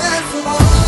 and from